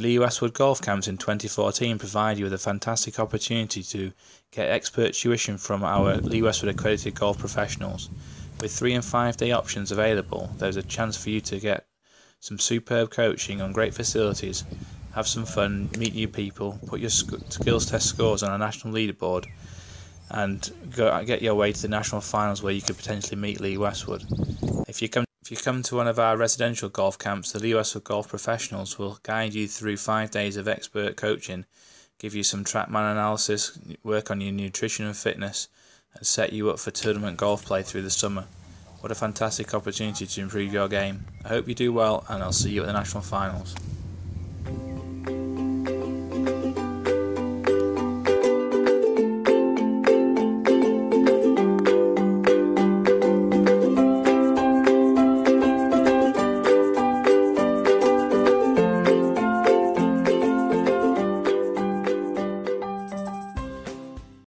Lee Westwood Golf Camps in 2014 provide you with a fantastic opportunity to get expert tuition from our Lee Westwood accredited golf professionals. With three and five day options available, there's a chance for you to get some superb coaching on great facilities, have some fun, meet new people, put your skills test scores on a national leaderboard, and go, get your way to the national finals where you could potentially meet Lee Westwood. If you come you come to one of our residential golf camps, the Westwood Golf Professionals will guide you through five days of expert coaching, give you some TrackMan analysis, work on your nutrition and fitness, and set you up for tournament golf play through the summer. What a fantastic opportunity to improve your game. I hope you do well, and I'll see you at the national finals.